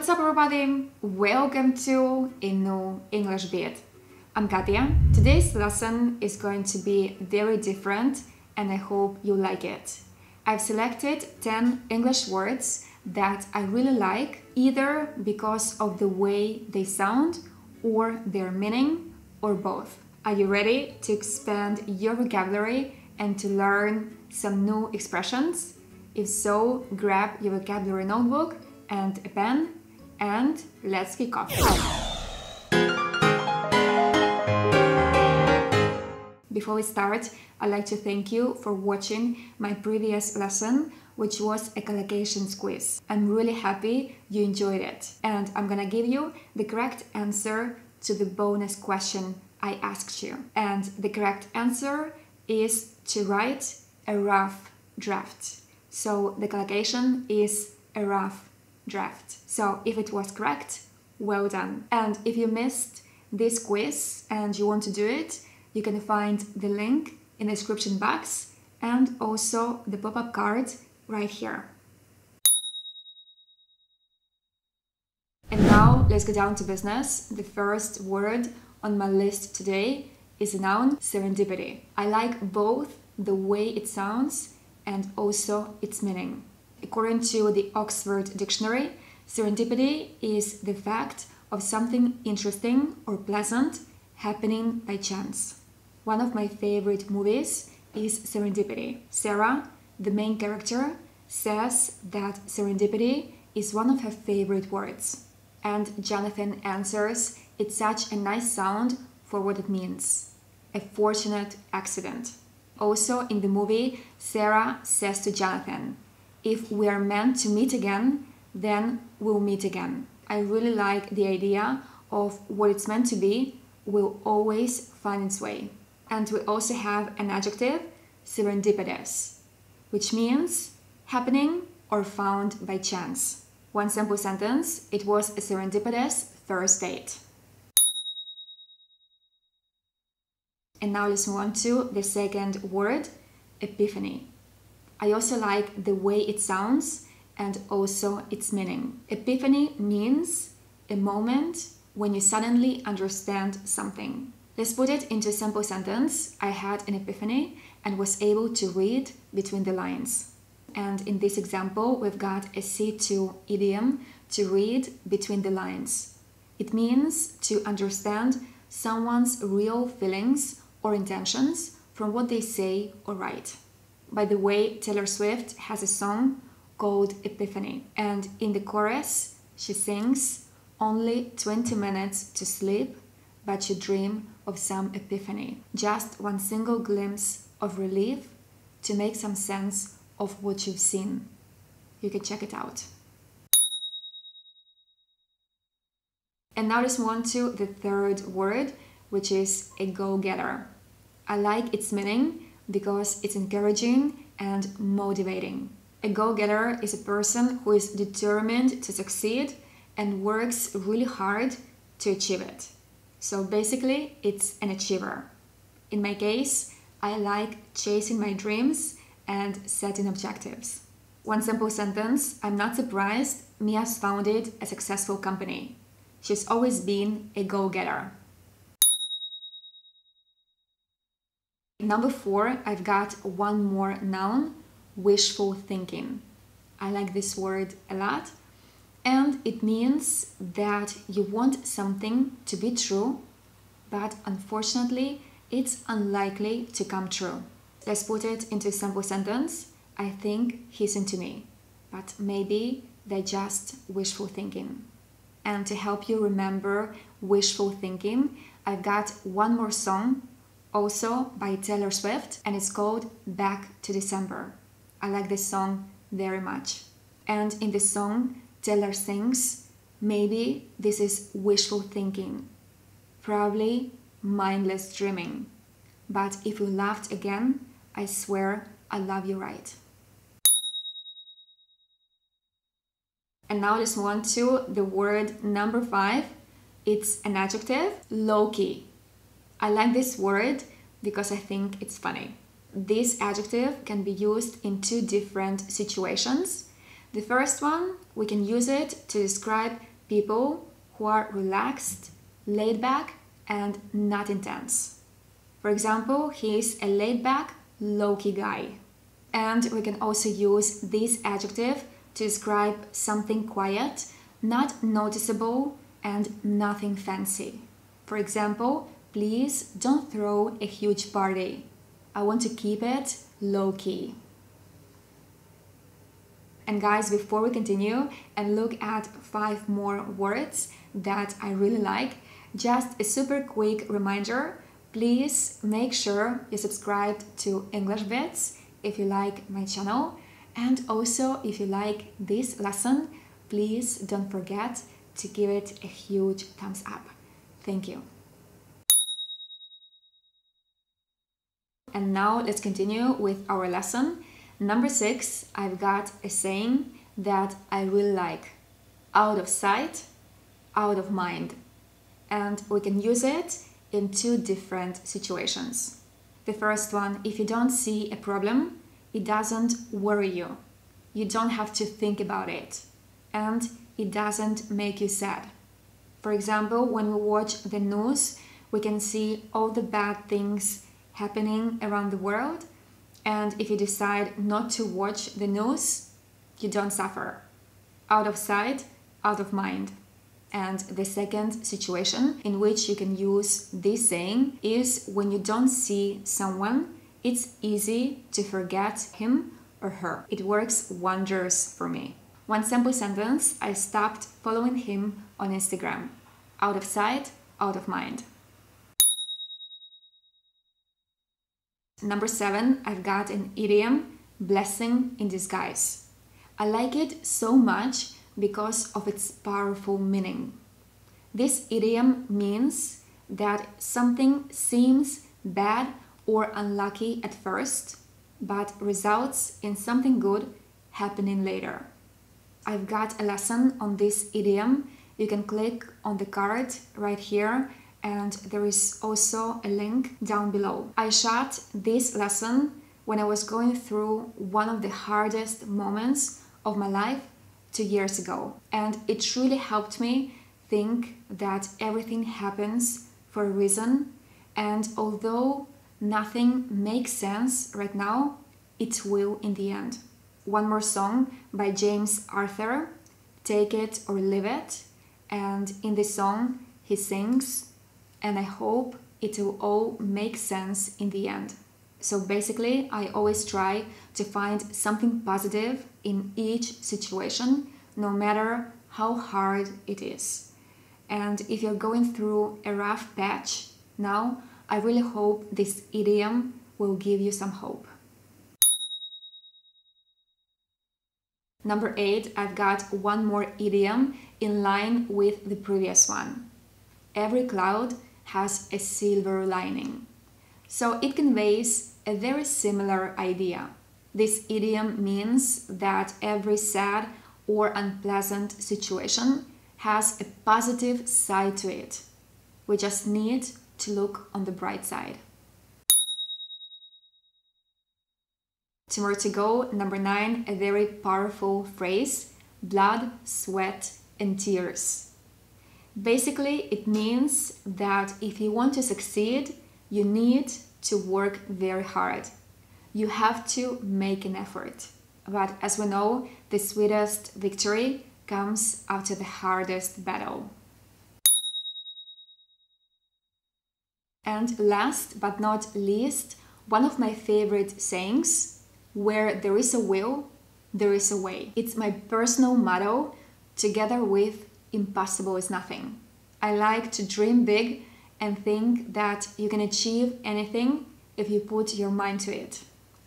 What's up everybody? Welcome to a new English bit. I'm Katia. Today's lesson is going to be very different and I hope you like it. I've selected 10 English words that I really like either because of the way they sound or their meaning or both. Are you ready to expand your vocabulary and to learn some new expressions? If so, grab your vocabulary notebook and a pen and let's kick off. Before we start, I'd like to thank you for watching my previous lesson, which was a collocations quiz. I'm really happy you enjoyed it, and I'm gonna give you the correct answer to the bonus question I asked you. And the correct answer is to write a rough draft. So the collocation is a rough draft. So if it was correct, well done. And if you missed this quiz and you want to do it, you can find the link in the description box and also the pop-up card right here. And now let's get down to business. The first word on my list today is a noun, serendipity. I like both the way it sounds and also its meaning. According to the Oxford Dictionary, serendipity is the fact of something interesting or pleasant happening by chance. One of my favorite movies is Serendipity. Sarah, the main character, says that serendipity is one of her favorite words. And Jonathan answers, it's such a nice sound for what it means a fortunate accident. Also, in the movie, Sarah says to Jonathan, if we are meant to meet again, then we'll meet again. I really like the idea of what it's meant to be will always find its way. And we also have an adjective, serendipitous, which means happening or found by chance. One simple sentence, it was a serendipitous first date. And now let's move on to the second word, epiphany. I also like the way it sounds and also its meaning. Epiphany means a moment when you suddenly understand something. Let's put it into a simple sentence. I had an epiphany and was able to read between the lines. And in this example, we've got a C2 idiom to read between the lines. It means to understand someone's real feelings or intentions from what they say or write. By the way, Taylor Swift has a song called Epiphany, and in the chorus, she sings, Only 20 minutes to sleep, but you dream of some epiphany. Just one single glimpse of relief to make some sense of what you've seen. You can check it out. And now let's move on to the third word, which is a go getter. I like its meaning because it's encouraging and motivating. A go getter is a person who is determined to succeed and works really hard to achieve it. So basically, it's an achiever. In my case, I like chasing my dreams and setting objectives. One simple sentence I'm not surprised Mia's founded a successful company. She's always been a go getter. Number four, I've got one more noun wishful thinking. I like this word a lot. And it means that you want something to be true, but unfortunately, it's unlikely to come true. Let's put it into a simple sentence. I think he's into me, but maybe they're just wishful thinking. And to help you remember wishful thinking, I've got one more song also by Taylor Swift, and it's called Back to December. I like this song very much. And in this song, Taylor sings, Maybe this is wishful thinking, probably mindless dreaming. But if you laughed again, I swear I love you right. And now let's move on to the word number five. It's an adjective, low key. I like this word because I think it's funny. This adjective can be used in two different situations. The first one, we can use it to describe people who are relaxed, laid back, and not intense. For example, he is a laid back, low key guy. And we can also use this adjective to describe something quiet, not noticeable, and nothing fancy. For example, please don't throw a huge party. I want to keep it low key. And guys, before we continue and look at five more words that I really like, just a super quick reminder please make sure you subscribe to English Bits if you like my channel. And also, if you like this lesson, please don't forget to give it a huge thumbs up. Thank you. And now let's continue with our lesson. Number six, I've got a saying that I really like out of sight, out of mind. And we can use it in two different situations. The first one, if you don't see a problem, it doesn't worry you. You don't have to think about it. And it doesn't make you sad. For example, when we watch the news, we can see all the bad things happening around the world. And if you decide not to watch the news, you don't suffer. Out of sight, out of mind. And the second situation in which you can use this saying is when you don't see someone, it's easy to forget him or her. It works wonders for me. One simple sentence I stopped following him on Instagram. Out of sight, out of mind. Number seven, I've got an idiom blessing in disguise. I like it so much because of its powerful meaning. This idiom means that something seems bad or unlucky at first, but results in something good happening later. I've got a lesson on this idiom. You can click on the card right here and there is also a link down below. I shot this lesson when I was going through one of the hardest moments of my life two years ago. And it truly helped me think that everything happens for a reason. And although nothing makes sense right now, it will in the end. One more song by James Arthur, Take It or Leave It. And in this song, he sings, and I hope it will all make sense in the end. So basically, I always try to find something positive in each situation, no matter how hard it is. And if you're going through a rough patch now, I really hope this idiom will give you some hope. Number eight, I've got one more idiom in line with the previous one. Every cloud has a silver lining. So it conveys a very similar idea. This idiom means that every sad or unpleasant situation has a positive side to it. We just need to look on the bright side. Two more to go. Number nine, a very powerful phrase blood, sweat, and tears. Basically, it means that if you want to succeed, you need to work very hard. You have to make an effort. But as we know, the sweetest victory comes after the hardest battle. And last but not least, one of my favorite sayings where there is a will, there is a way. It's my personal motto together with impossible is nothing. I like to dream big and think that you can achieve anything if you put your mind to it.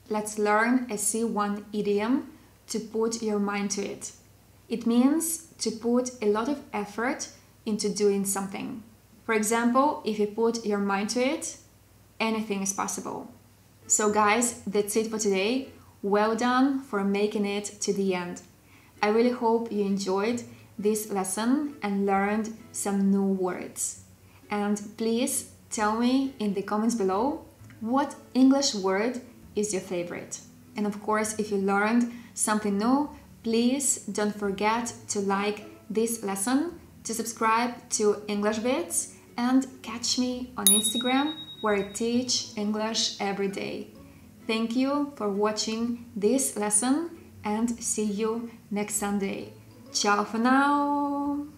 Let's learn a C1 idiom to put your mind to it. It means to put a lot of effort into doing something. For example, if you put your mind to it, anything is possible. So, guys, that's it for today. Well done for making it to the end. I really hope you enjoyed this lesson and learned some new words. And please tell me in the comments below what English word is your favorite. And of course, if you learned something new, please don't forget to like this lesson to subscribe to English Bits and catch me on Instagram where I teach English every day. Thank you for watching this lesson and see you next Sunday. Ciao for now!